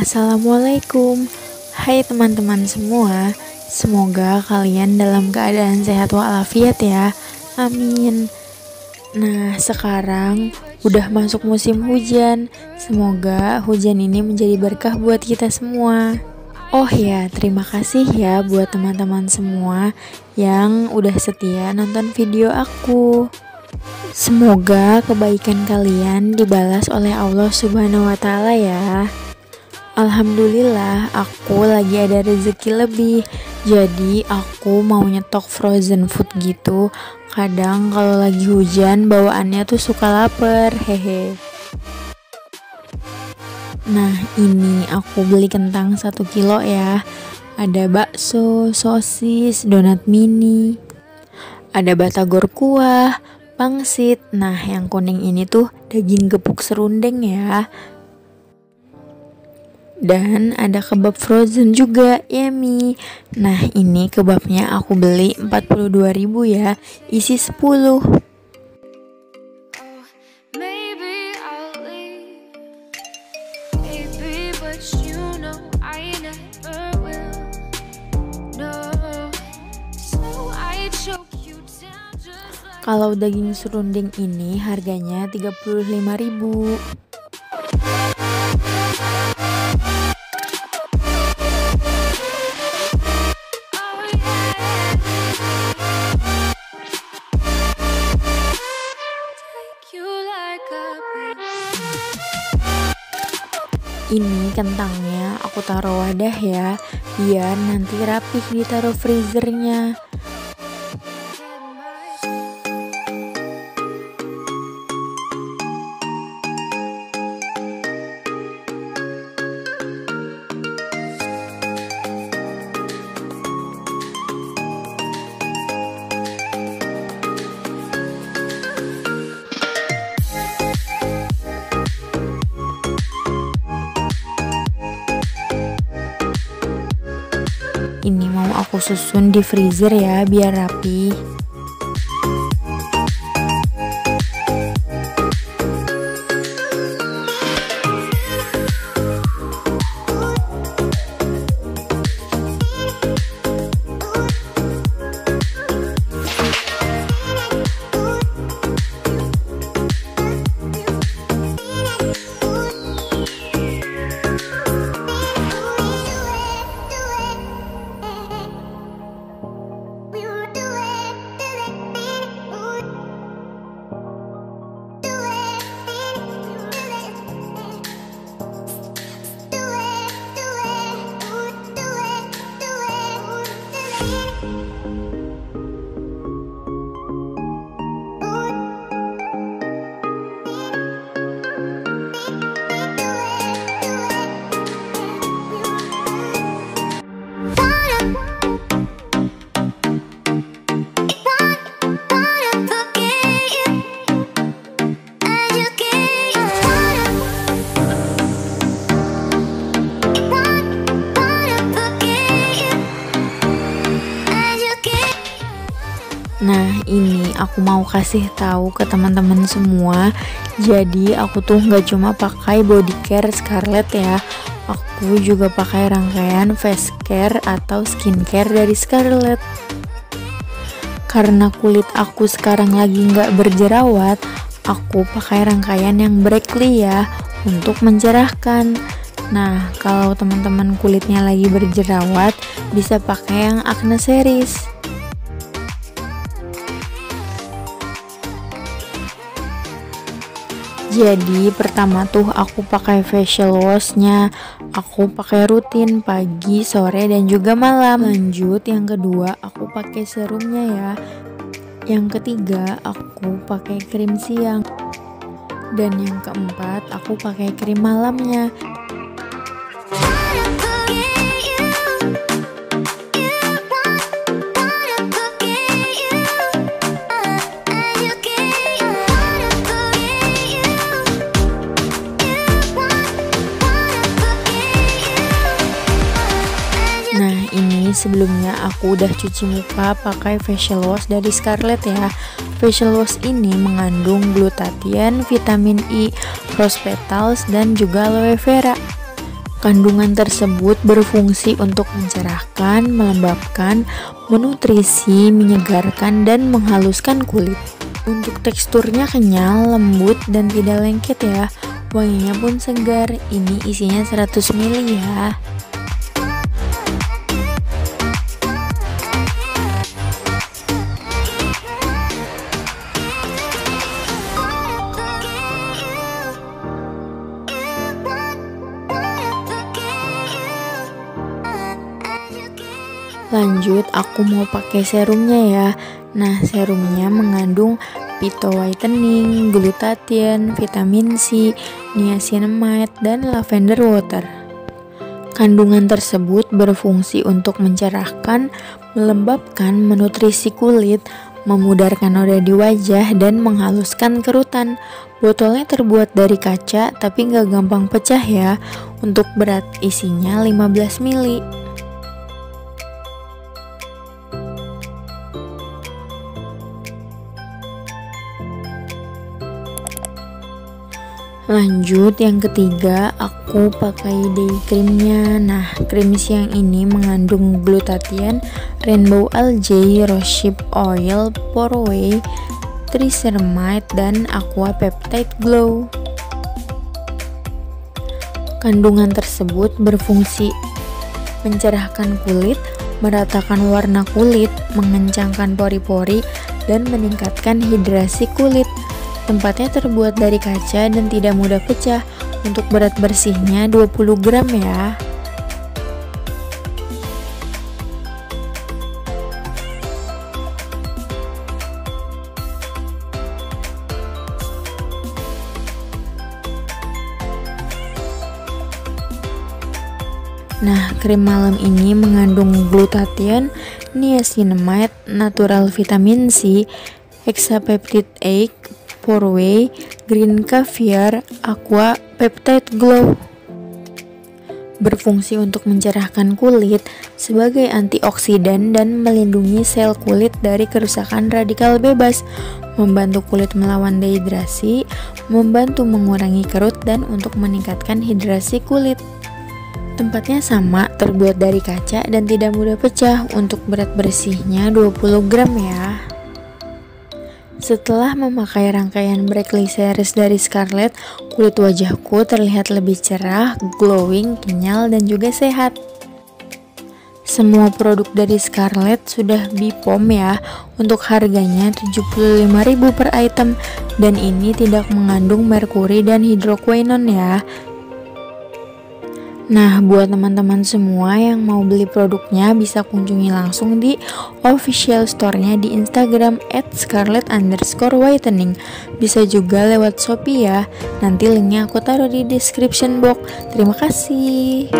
Assalamualaikum. Hai teman-teman semua Semoga kalian dalam keadaan sehat walafiat ya. Amin. Nah sekarang udah masuk musim hujan. Semoga hujan ini menjadi berkah buat kita semua. Oh ya, terima kasih ya buat teman-teman semua yang udah setia nonton video aku. Semoga kebaikan kalian dibalas oleh Allah Subhanahu wa Ta'ala ya. Alhamdulillah, aku lagi ada rezeki lebih. Jadi, aku mau nyetok frozen food gitu. Kadang kalau lagi hujan, bawaannya tuh suka lapar. Hehe. Nah, ini aku beli kentang satu kilo ya. Ada bakso, sosis, donat mini. Ada batagor kuah, pangsit. Nah, yang kuning ini tuh daging gepuk serundeng ya. Dan ada kebab frozen juga, yummy. Nah, ini kebabnya aku beli 42.000 ya, isi 10. Kalau daging serunding ini harganya 35.000. Ini kentangnya aku taruh wadah ya, biar nanti rapih ditaruh freezernya. Aku susun di freezer ya biar rapi. Nah, ini aku mau kasih tahu ke teman-teman semua. Jadi, aku tuh nggak cuma pakai body care Scarlett ya. Aku juga pakai rangkaian face care atau skincare dari Scarlett. Karena kulit aku sekarang lagi nggak berjerawat, aku pakai rangkaian yang Breakly ya untuk mencerahkan. Nah, kalau teman-teman kulitnya lagi berjerawat, bisa pakai yang Acne Series. Jadi pertama tuh aku pakai facial washnya. Aku pakai rutin pagi, sore, dan juga malam. Lanjut yang kedua aku pakai serumnya ya. Yang ketiga aku pakai krim siang. Dan yang keempat aku pakai krim malamnya sebelumnya aku udah cuci muka pakai facial wash dari Scarlett ya facial wash ini mengandung glutathione, vitamin E, rose petals dan juga aloe vera Kandungan tersebut berfungsi untuk mencerahkan, melembabkan, menutrisi, menyegarkan, dan menghaluskan kulit. Untuk teksturnya kenyal, lembut, dan tidak lengket ya. Wanginya pun segar. Ini isinya 100 ml ya. Lanjut, aku mau pakai serumnya ya. Nah, serumnya mengandung pito whitening, glutathione, vitamin C, niacinamide, dan lavender water. Kandungan tersebut berfungsi untuk mencerahkan, melembabkan, menutrisi kulit, memudarkan noda di wajah, dan menghaluskan kerutan. Botolnya terbuat dari kaca, tapi nggak gampang pecah ya. Untuk berat isinya 15 ml. Lanjut yang ketiga, aku pakai day creamnya. Nah, krim siang ini mengandung glutathione, rainbow algae, rosehip oil, porway, triceramide, dan aqua peptide glow. Kandungan tersebut berfungsi mencerahkan kulit, meratakan warna kulit, mengencangkan pori-pori, dan meningkatkan hidrasi kulit. Tempatnya terbuat dari kaca dan tidak mudah pecah. Untuk berat bersihnya 20 gram ya. Nah, krim malam ini mengandung glutathione, niacinamide, natural vitamin C, hexapeptide A, 4-way, green caviar, aqua, peptide glow. Berfungsi untuk mencerahkan kulit sebagai antioksidan dan melindungi sel kulit dari kerusakan radikal bebas, membantu kulit melawan dehidrasi, membantu mengurangi kerut dan untuk meningkatkan hidrasi kulit. Tempatnya sama, terbuat dari kaca dan tidak mudah pecah. Untuk berat bersihnya 20 gram ya. Setelah memakai rangkaian Brackley Series dari Scarlett, kulit wajahku terlihat lebih cerah, glowing, kenyal, dan juga sehat. Semua produk dari Scarlett sudah Bipom ya. Untuk harganya 75.000 per item dan ini tidak mengandung merkuri dan hidroquinone ya. Nah, buat teman-teman semua yang mau beli produknya bisa kunjungi langsung di official store-nya di Instagram at. Bisa juga lewat Shopee ya. Nanti linknya aku taruh di description box. Terima kasih.